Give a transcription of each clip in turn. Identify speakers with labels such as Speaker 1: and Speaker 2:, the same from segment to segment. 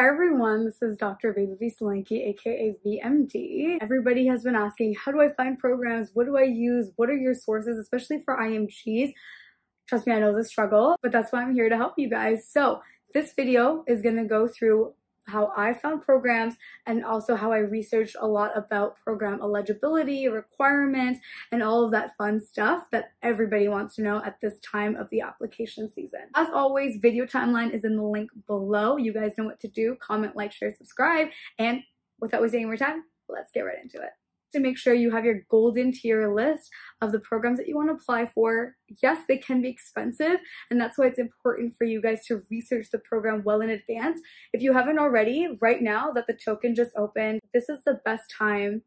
Speaker 1: Hi everyone, this is Dr. Vaibhavi Solanki, aka VMD. Everybody has been asking, how do I find programs? What do I use? What are your sources, especially for IMGs? Trust me, I know the struggle, but that's why I'm here to help you guys. So this video is gonna go through how I found programs and also how I researched a lot about program eligibility, requirements, and all of that fun stuff that everybody wants to know at this time of the application season. As always, video timeline is in the link below. You guys know what to do. Comment, like, share, subscribe. And without wasting any more time, let's get right into it to make sure you have your golden tier list of the programs that you want to apply for. Yes, they can be expensive, and that's why it's important for you guys to research the program well in advance. If you haven't already, right now that the token just opened, this is the best time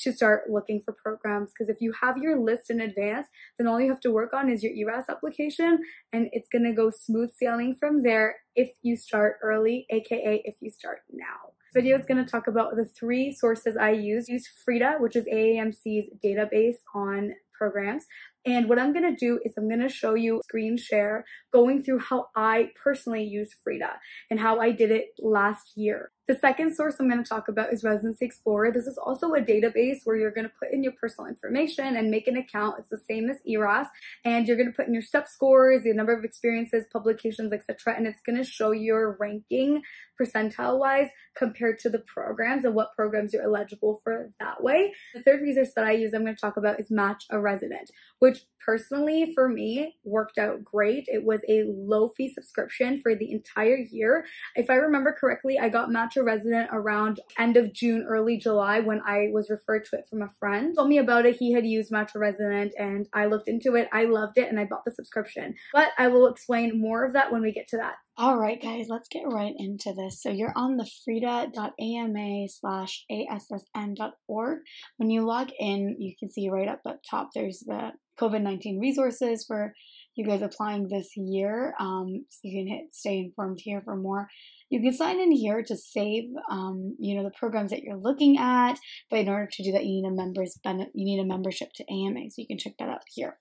Speaker 1: to start looking for programs because if you have your list in advance, then all you have to work on is your ERAS application and it's going to go smooth sailing from there if you start early, aka if you start now video is going to talk about the three sources I use. Use Freida, which is AAMC's database on programs. And what I'm going to do is I'm going to show you screen share going through how I personally use Freida and how I did it last year. The second source I'm going to talk about is Residency Explorer. This is also a database where you're going to put in your personal information and make an account. It's the same as ERAS. And you're going to put in your step scores, the number of experiences, publications, etc. And it's going to show your ranking percentile wise compared to the programs and what programs you're eligible for that way. The third resource that I use I'm going to talk about is Match a Resident, which personally for me worked out great. It was a low fee subscription for the entire year. If I remember correctly, I got Match Resident around end of June, early July when I was referred to it from a friend. Told me about it. He had used Match a Resident and I looked into it. I loved it and I bought the subscription. But I will explain more of that when we get to that.
Speaker 2: All right, guys, let's get right into this. So you're on the freida.ama slash assn.org. When you log in, you can see right up at top, there's the COVID-19 resources for you guys applying this year. Um, so you can hit stay informed here for more. You can sign in here to save, um, you know, the programs that you're looking at. But in order to do that, you need a members you need a membership to AMA. So you can check that out here.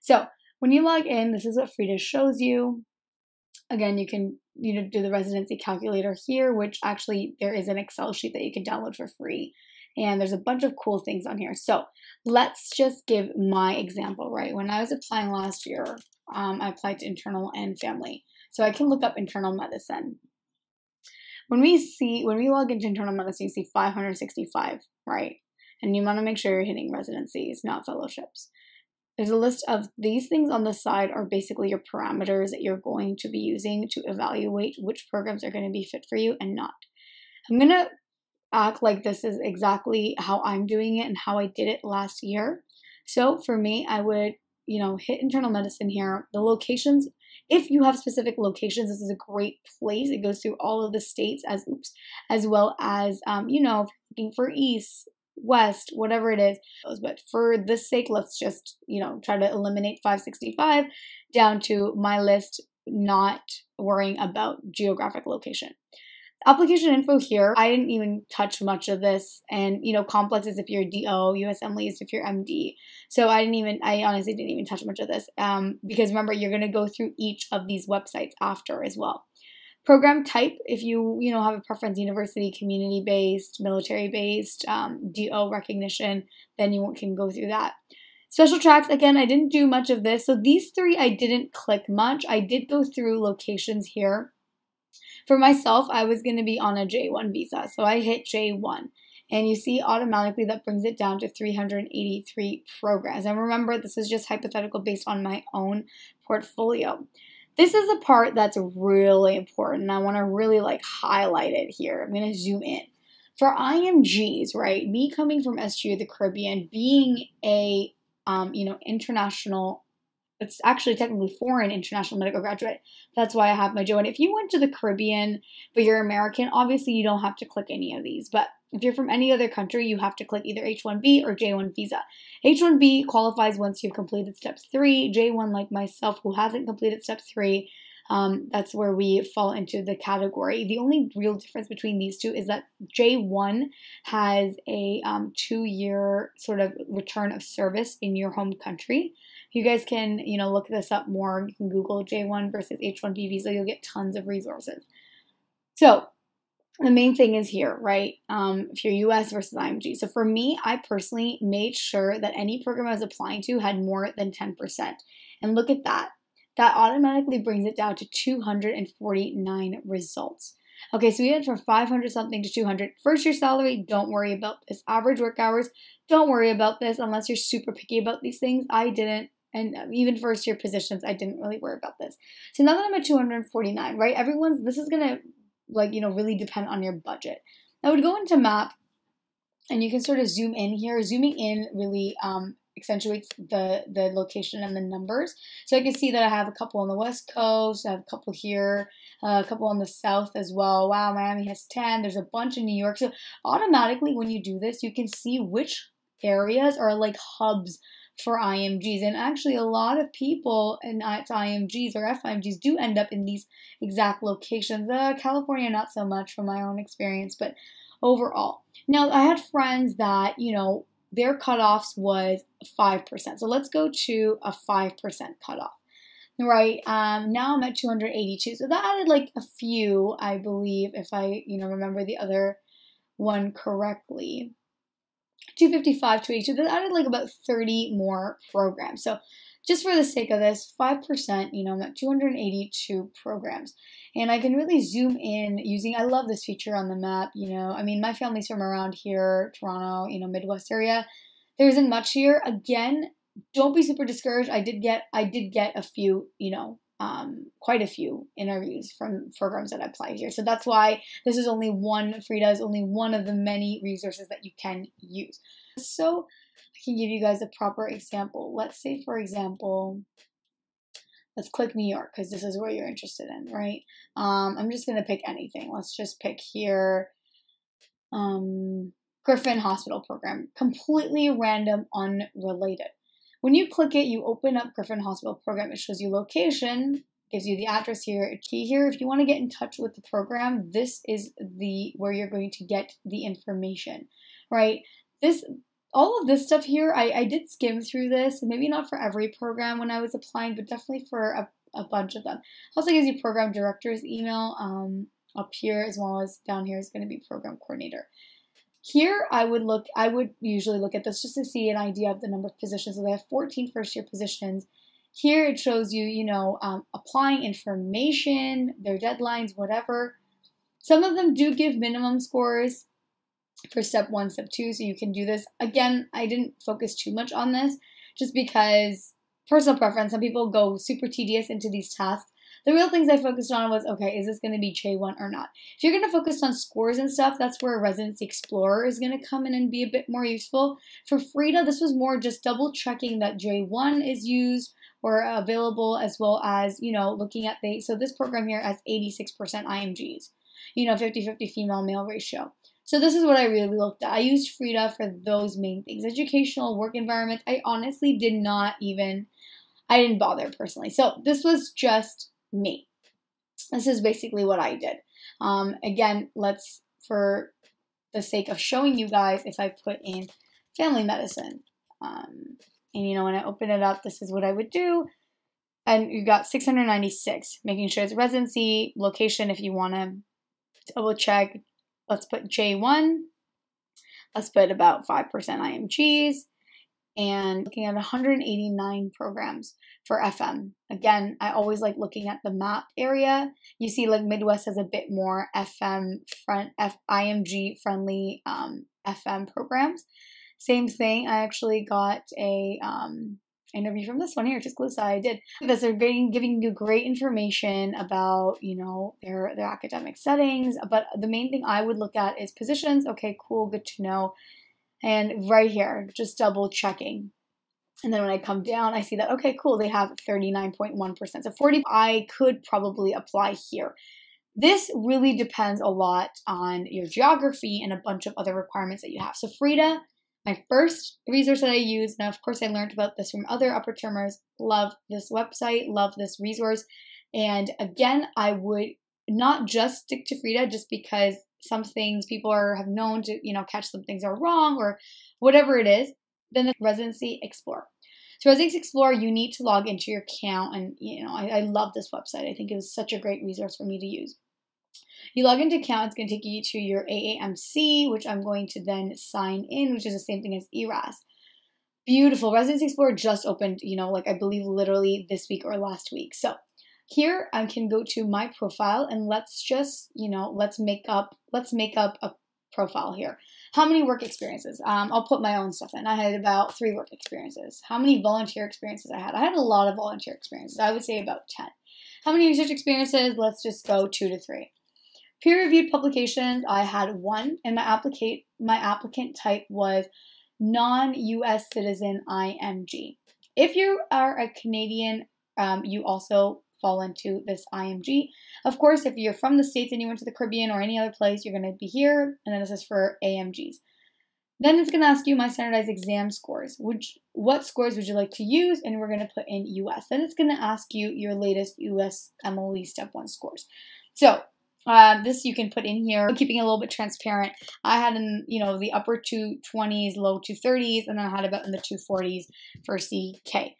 Speaker 2: So when you log in, this is what Freida shows you. Again, you can you know do the residency calculator here, which actually there is an Excel sheet that you can download for free and there's a bunch of cool things on here. So let's just give my example, right? When I was applying last year, um, I applied to internal and family. So I can look up internal medicine. When we see, when we log into internal medicine, you see 565, right? And you want to make sure you're hitting residencies, not fellowships. There's a list of these things on the side are basically your parameters that you're going to be using to evaluate which programs are going to be fit for you and not. I'm going to act like this is exactly how I'm doing it and how I did it last year. So for me, I would, you know, hit internal medicine here. The locations, if you have specific locations, this is a great place. It goes through all of the states as oops, as well as um, you know, looking for east, west, whatever it is. But for this sake, let's just, you know, try to eliminate 565 down to my list, not worrying about geographic location. Application info here, I didn't even touch much of this. And, you know, COMLEX is if you're a DO, USMLE is if you're MD. So I didn't even, I honestly didn't even touch much of this. Um, because remember, you're going to go through each of these websites after as well. Program type, if you, you know, have a preference, university, community-based, military-based, um, DO recognition, then you can go through that. Special tracks, again, I didn't do much of this. So these three I didn't click much. I did go through locations here for myself, I was going to be on a J1 visa, so I hit J1. And you see automatically that brings it down to 383 programs. And remember, this is just hypothetical based on my own portfolio. This is a part that's really important. I want to really like highlight it here. I'm going to zoom in. For IMGs, right, me coming from SGU the Caribbean, being a um, you know, international it's actually technically foreign international medical graduate. That's why I have my J1. If you went to the Caribbean, but you're American, obviously you don't have to click any of these. But if you're from any other country, you have to click either H1B or J1 visa. H1B qualifies once you've completed step three. J1, like myself, who hasn't completed step three, um, that's where we fall into the category. The only real difference between these two is that J1 has a um, two year sort of return of service in your home country. You guys can, you know, look this up more. You can Google J1 versus H1B visa. You'll get tons of resources. So the main thing is here, right? Um, if you're US versus IMG. So for me, I personally made sure that any program I was applying to had more than 10%. And look at that. That automatically brings it down to 249 results. Okay, so we went from 500 something to 200. First year salary, don't worry about this. Average work hours, don't worry about this unless you're super picky about these things. I didn't. And even first year positions, I didn't really worry about this. So now that I'm at 249, right? Everyone's, this is to like, you know, really depend on your budget. I would go into map and you can sort of zoom in here. Zooming in really um, accentuates the, the location and the numbers. So I can see that I have a couple on the west coast, I have a couple here, uh, a couple on the south as well. Wow, Miami has 10. There's a bunch in New York. So automatically when you do this, you can see which areas are like hubs for IMGs. And actually, a lot of people in IMGs or FIMGs do end up in these exact locations. Uh, California, not so much from my own experience, but overall. Now, I had friends that, you know, their cutoffs was 5%. So let's go to a 5% cutoff. Right. Um, now I'm at 282. So that added like a few, I believe, if I, you know, remember the other one correctly. 255 to 82. That added like about 30 more programs. So just for the sake of this, 5%, you know, I'm at 282 programs. And I can really zoom in using, I love this feature on the map, you know, I mean, my family's from around here, Toronto, you know, Midwest area. There isn't much here. Again, don't be super discouraged. I did get, I did get a few, you know, um, quite a few interviews from programs that apply here. So that's why this is only one, Freida is only one of the many resources that you can use. So I can give you guys a proper example. Let's say, for example, let's click New York because this is where you're interested in, right? Um, I'm just going to pick anything. Let's just pick here um, Griffin Hospital Program. Completely random, unrelated. When you click it, you open up Griffin Hospital Program. It shows you location, gives you the address here, a key here. If you want to get in touch with the program, this is the where you're going to get the information, right? This all of this stuff here, I, I did skim through this, maybe not for every program when I was applying, but definitely for a, a bunch of them. Also gives you program director's email um, up here as well as down here is going to be program coordinator. Here, I would look, I would usually look at this just to see an idea of the number of positions. So they have 14 first year positions. Here it shows you, you know, um, applying information, their deadlines, whatever. Some of them do give minimum scores for step one, step two, so you can do this. Again, I didn't focus too much on this just because personal preference. Some people go super tedious into these tasks. The real things I focused on was okay, is this going to be J1 or not? If you're going to focus on scores and stuff, that's where Residency Explorer is going to come in and be a bit more useful. For Freida, this was more just double checking that J1 is used or available, as well as, you know, looking at the, so this program here has 86% IMGs, you know, 50 50 female male ratio. So this is what I really looked at. I used Freida for those main things. Educational, work environments, I honestly did not even, I didn't bother personally. So this was just me. This is basically what I did. Um, again, let's, for the sake of showing you guys, if I put in family medicine, um, and you know, when I open it up, this is what I would do. And you got 696, making sure it's residency, location if you want to double check, Let's put J1. Let's put about 5% IMGs and looking at 189 programs for FM. Again, I always like looking at the map area. You see, like Midwest has a bit more FM front, F, IMG friendly um, FM programs. Same thing. I actually got a um, interview from this one here, just close I did. This giving, giving you great information about, you know, their their academic settings. But the main thing I would look at is positions. Okay, cool, good to know. And right here, just double checking. And then when I come down, I see that, okay, cool, they have 39.1%. So 40, I could probably apply here. This really depends a lot on your geography and a bunch of other requirements that you have. So Freida, my first resource that I use, and of course I learned about this from other upper termers, love this website, love this resource. And again, I would not just stick to Freida just because some things people are have known to, you know, catch some things are wrong or whatever it is, then the Residency Explorer. So Residency Explorer, you need to log into your account and you know, I, I love this website. I think it was such a great resource for me to use. You log into account, it's going to take you to your AAMC, which I'm going to then sign in, which is the same thing as ERAS. Beautiful. Residency Explorer just opened, you know, like I believe literally this week or last week. So here I can go to my profile and let's just, you know, let's make up, let's make up a profile here. How many work experiences? Um, I'll put my own stuff in. I had about three work experiences. How many volunteer experiences I had? I had a lot of volunteer experiences. I would say about 10. How many research experiences? Let's just go two to three. Peer-reviewed publications, I had one, and my applicant my applicant type was non-U.S. citizen IMG. If you are a Canadian, um, you also fall into this IMG. Of course, if you're from the States and you went to the Caribbean or any other place, you're going to be here, and then this is for AMGs. Then it's going to ask you my standardized exam scores. Which what scores would you like to use? And we're going to put in US. Then it's going to ask you your latest US MLE Step 1 scores. So uh, this you can put in here, keeping a little bit transparent. I had in, you know, the upper 220s, low 230s, and then I had about in the 240s for CK.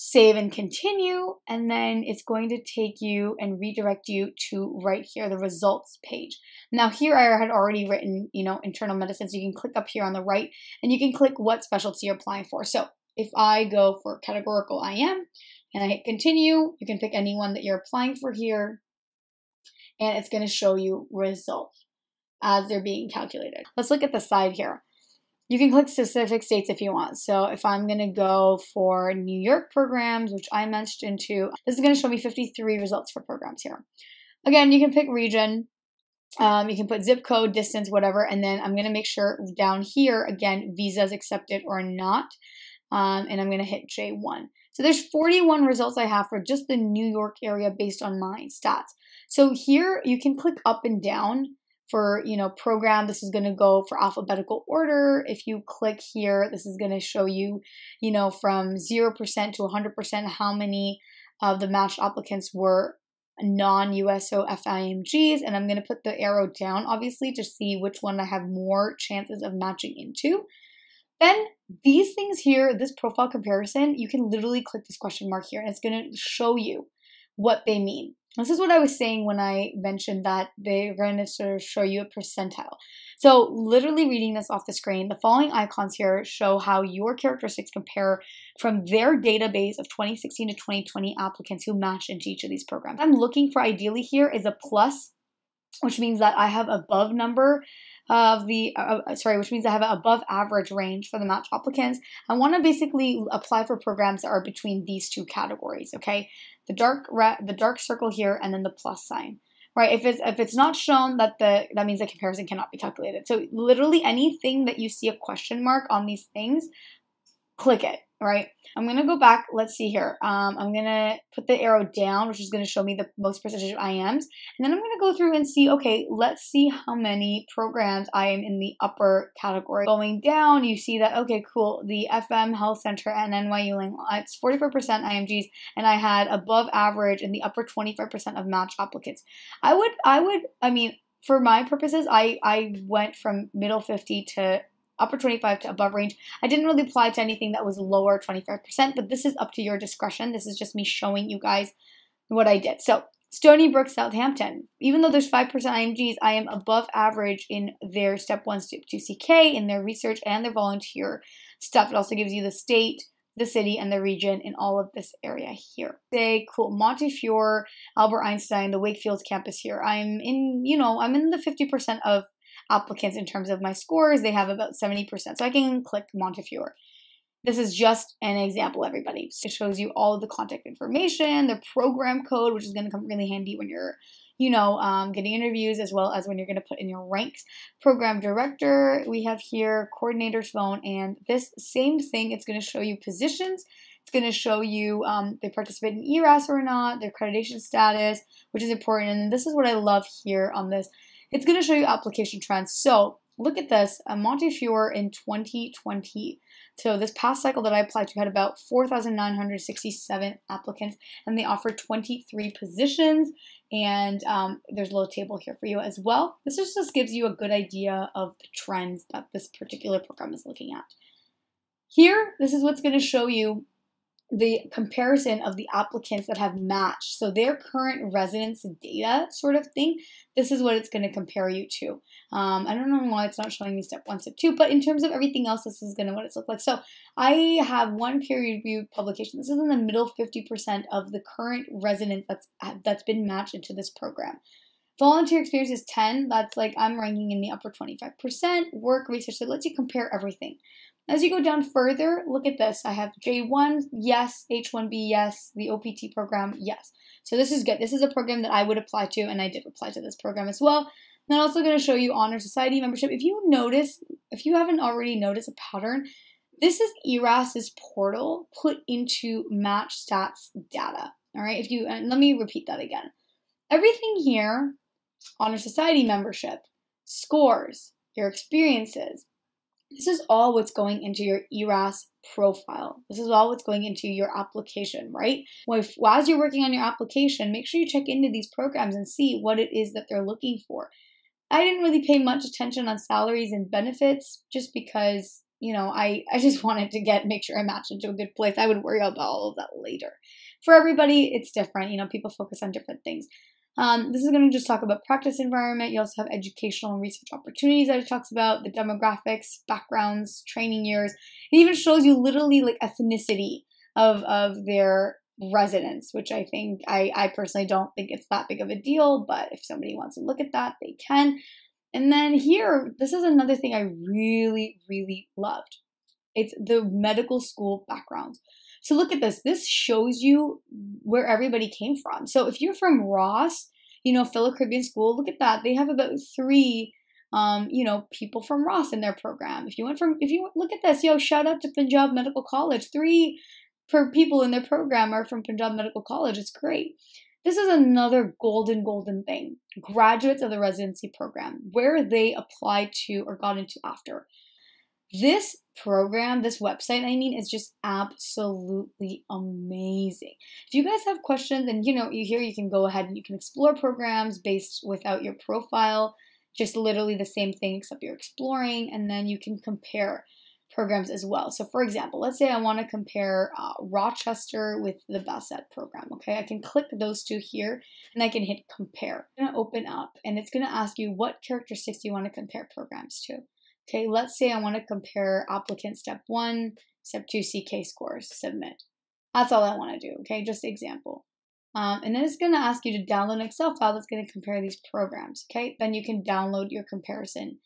Speaker 2: Save and continue, and then it's going to take you and redirect you to right here, the results page. Now here I had already written, you know, internal medicine, so you can click up here on the right, and you can click what specialty you're applying for. So if I go for categorical IM, and I hit continue, you can pick any one that you're applying for here, and it's going to show you results as they're being calculated. Let's look at the side here. You can click specific states if you want. So if I'm going to go for New York programs, which I mentioned into, this is going to show me 53 results for programs here. Again, you can pick region. Um, you can put zip code, distance, whatever, and then I'm going to make sure down here, again, visas accepted or not, um, and I'm going to hit J1. So there's 41 results I have for just the New York area based on my stats. So here you can click up and down for, you know, program. This is going to go for alphabetical order. If you click here, this is going to show you, you know, from 0% to 100% how many of the matched applicants were non-USO FIMGs. And I'm going to put the arrow down, obviously, to see which one I have more chances of matching into. Then these things here, this profile comparison, you can literally click this question mark here and it's going to show you what they mean. This is what I was saying when I mentioned that they're going to sort of show you a percentile. So literally reading this off the screen, the following icons here show how your characteristics compare from their database of 2016 to 2020 applicants who match into each of these programs. I'm looking for ideally here is a plus, which means that I have above number of the, uh, uh, sorry, which means I have an above average range for the match applicants. I want to basically apply for programs that are between these two categories, okay? The dark red, the dark circle here, and then the plus sign, right? If it's if it's not shown, that the that means the comparison cannot be calculated. So literally anything that you see a question mark on these things, click it, right? I'm going to go back. Let's see here. Um, I'm going to put the arrow down, which is going to show me the most percentage of IMs. And then I'm going to go through and see, okay, let's see how many programs I am in the upper category. Going down, you see that, okay, cool. The FM Health Center and NYU Langone, it's 44% IMGs, and I had above average in the upper 25% of match applicants. I would, I would, I mean, for my purposes, I, I went from middle 50 to upper 25 to above range. I didn't really apply to anything that was lower 25%, but this is up to your discretion. This is just me showing you guys what I did. So Stony Brook, Southampton. Even though there's 5% IMGs, I am above average in their step 1, step 2 CK, in their research and their volunteer stuff. It also gives you the state, the city, and the region in all of this area here. Say, cool, Montefiore, Albert Einstein, the Wakefield campus here. I'm in, you know, I'm in the 50% of applicants in terms of my scores. They have about 70%. So I can click Montefiore. This is just an example, everybody. It shows you all of the contact information, the program code, which is going to come really handy when you're, you know, um, getting interviews as well as when you're going to put in your ranks. Program director, we have here coordinator's phone, and this same thing, it's going to show you positions. It's going to show you um, they participate in ERAS or not, their accreditation status, which is important. And this is what I love here on this it's going to show you application trends. So look at this, a Montefiore in 2020. So this past cycle that I applied to had about 4,967 applicants, and they offered 23 positions. And um, there's a little table here for you as well. This just gives you a good idea of the trends that this particular program is looking at. Here, this is what's going to show you the comparison of the applicants that have matched. So their current residence data sort of thing, this is what it's going to compare you to. Um, I don't know why it's not showing me step one, step two, but in terms of everything else, this is going to what it's look like. So I have one peer reviewed publication. This is in the middle 50% of the current residents that's that's been matched into this program. Volunteer experience is 10. That's like I'm ranking in the upper 25%. Work research, so it lets you compare everything. As you go down further, look at this. I have J1, yes, H1B, yes, the OPT program, yes. So this is good. This is a program that I would apply to, and I did apply to this program as well. And I'm also going to show you Honor Society membership. If you notice, if you haven't already noticed a pattern, this is ERAS's portal put into Match Stats data. All right, if you, let me repeat that again. Everything here, Honor Society membership, scores, your experiences, this is all what's going into your ERAS profile. This is all what's going into your application, right? Well, if, you're working on your application, make sure you check into these programs and see what it is that they're looking for. I didn't really pay much attention on salaries and benefits just because, you know, I, I just wanted to get make sure I matched into a good place. I would worry about all of that later. For everybody, it's different. You know, people focus on different things. Um, this is going to just talk about practice environment. You also have educational and research opportunities that it talks about, the demographics, backgrounds, training years. It even shows you literally like ethnicity of, of their residents, which I think, I, I personally don't think it's that big of a deal, but if somebody wants to look at that, they can. And then here, this is another thing I really, really loved. It's the medical school backgrounds. So look at this. This shows you where everybody came from. So if you're from Ross, you know, Philip Caribbean School, look at that. They have about three, um, you know, people from Ross in their program. If you went from, if you look at this, yo, shout out to Punjab Medical College. Three per people in their program are from Punjab Medical College. It's great. This is another golden, golden thing. Graduates of the residency program, where they applied to or got into after. This program, this website, I mean, is just absolutely amazing. If you guys have questions and you know, you here you can go ahead and you can explore programs based without your profile, just literally the same thing except you're exploring, and then you can compare programs as well. So, for example, let's say I want to compare uh, Rochester with the Bassett program. Okay, I can click those two here and I can hit compare. I'm going to open up and it's going to ask you what characteristics you want to compare programs to. Okay, let's say I want to compare applicant step one, step two CK scores, submit. That's all I want to do, okay, just example. Um, and then it's going to ask you to download an Excel file that's going to compare these programs, okay? Then you can download your comparison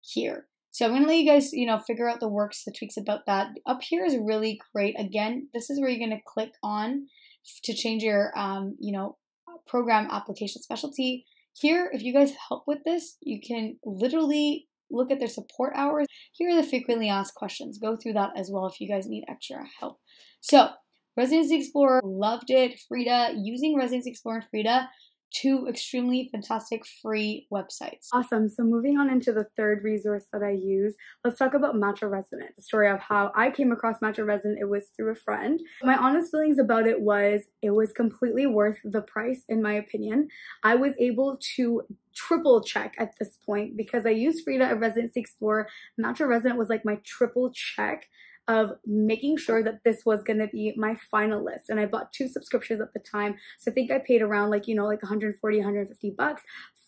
Speaker 2: here. So I'm going to let you guys, you know, figure out the works, the tweaks about that. Up here is really great. Again, this is where you're going to click on to change your, um, you know, program application specialty. Here, if you guys help with this, you can literally look at their support hours. Here are the frequently asked questions. Go through that as well if you guys need extra help. So, Residency Explorer, loved it. Freida, using Residency Explorer and Freida, two extremely fantastic free websites.
Speaker 1: Awesome. So moving on into the third resource that I use, let's talk about Match a Resident. The story of how I came across Match a Resident, it was through a friend. My honest feelings about it was it was completely worth the price in my opinion. I was able to triple check at this point because I used Freida at Residency Explorer. Match a Resident was like my triple check of making sure that this was going to be my final list. And I bought two subscriptions at the time. So I think I paid around like, you know, like 140, 150 bucks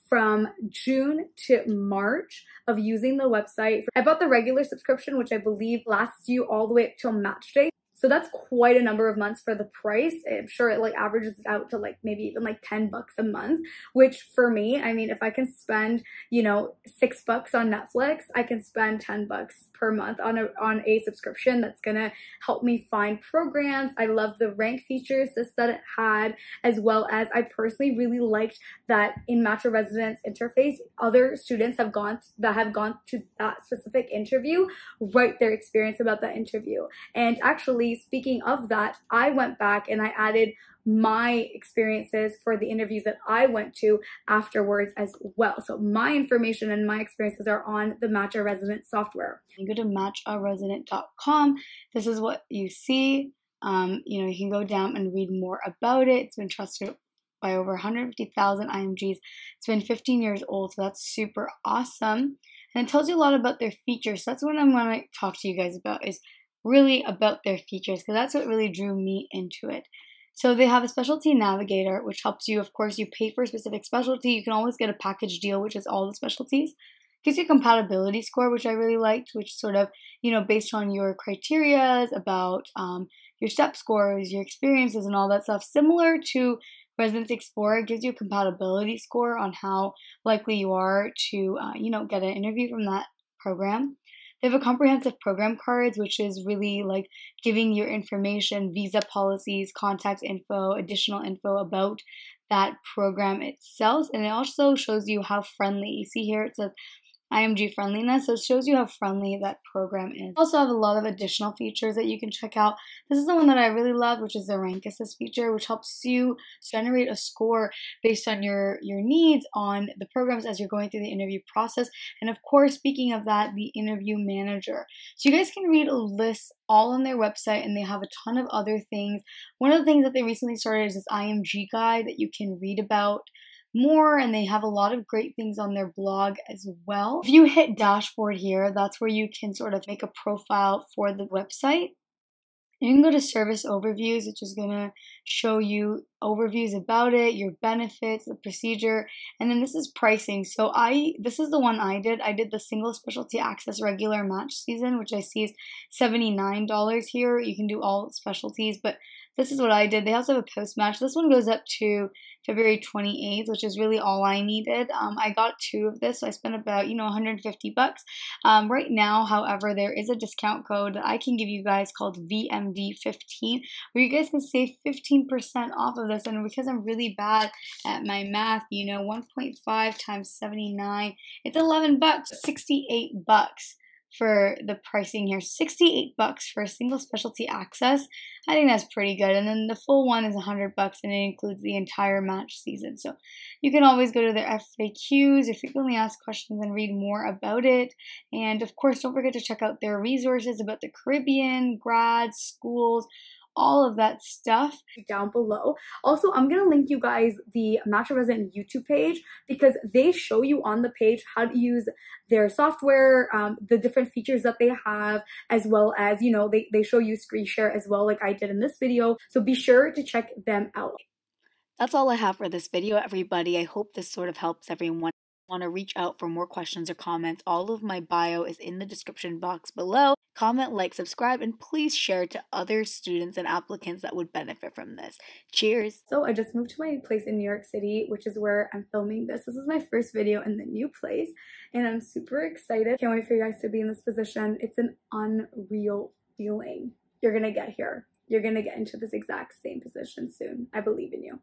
Speaker 1: from June to March of using the website. I bought the regular subscription, which I believe lasts you all the way up till match day. So that's quite a number of months for the price. I'm sure it like averages out to like maybe even like 10 bucks a month, which for me, I mean, if I can spend, you know, six bucks on Netflix, I can spend 10 bucks per month on a, on a subscription that's gonna help me find programs. I love the rank features this that it had, as well as I personally really liked that in Match a Resident's interface, other students have gone that have gone to that specific interview, write their experience about that interview. And actually speaking of that, I went back and I added my experiences for the interviews that I went to afterwards as well. So my information and my experiences are on the Match a Resident software.
Speaker 2: You go to matcharesident.com. This is what you see. Um, you know, you can go down and read more about it. It's been trusted by over 150,000 IMGs. It's been 15 years old, so that's super awesome. And it tells you a lot about their features. So that's what I'm going to talk to you guys about is really about their features because that's what really drew me into it. So they have a specialty navigator, which helps you. Of course, you pay for a specific specialty. You can always get a package deal, which is all the specialties. Gives you a compatibility score, which I really liked, which sort of, you know, based on your criterias about um, your step scores, your experiences, and all that stuff. Similar to Residency Explorer, gives you a compatibility score on how likely you are to, uh, you know, get an interview from that program. They have a comprehensive program cards, which is really like giving your information, visa policies, contact info, additional info about that program itself. And it also shows you how friendly. You see here it says IMG friendliness. So it shows you how friendly that program is. Also have a lot of additional features that you can check out. This is the one that I really love, which is the rank assist feature, which helps you generate a score based on your, your needs on the programs as you're going through the interview process. And of course, speaking of that, the interview manager. So you guys can read a list all on their website and they have a ton of other things. One of the things that they recently started is this IMG guide that you can read about more and they have a lot of great things on their blog as well. If you hit dashboard here, that's where you can sort of make a profile for the website. You can go to service overviews, which is going to show you overviews about it, your benefits, the procedure, and then this is pricing. So I this is the one I did. I did the single specialty access regular match season, which I see is $79 here. You can do all specialties, but this is what I did. They also have a post match. This one goes up to February 28th, which is really all I needed. Um, I got two of this, so I spent about, you know, 150 bucks. Um, right now, however, there is a discount code that I can give you guys called VMD15, where you guys can save 15% off of this. And because I'm really bad at my math, you know, 1.5 times 79, it's 11 bucks, 68 bucks for the pricing here. 68 bucks for a single specialty access. I think that's pretty good. And then the full one is 100 bucks and it includes the entire match season. So you can always go to their faqs or frequently asked questions and read more about it. And of course don't forget to check out their resources about the caribbean grads schools all of that stuff
Speaker 1: down below. Also, I'm gonna link you guys the Match a Resident YouTube page because they show you on the page how to use their software, um, the different features that they have, as well as, you know, they, they show you screen share as well, like I did in this video. So be sure to check them out.
Speaker 2: That's all I have for this video, everybody. I hope this sort of helps everyone want to reach out for more questions or comments, all of my bio is in the description box below. Comment, like, subscribe, and please share to other students and applicants that would benefit from this. Cheers!
Speaker 1: So I just moved to my place in New York City, which is where I'm filming this. This is my first video in the new place, and I'm super excited. Can't wait for you guys to be in this position. It's an unreal feeling. You're gonna get here. You're gonna get into this exact same position soon. I believe in you.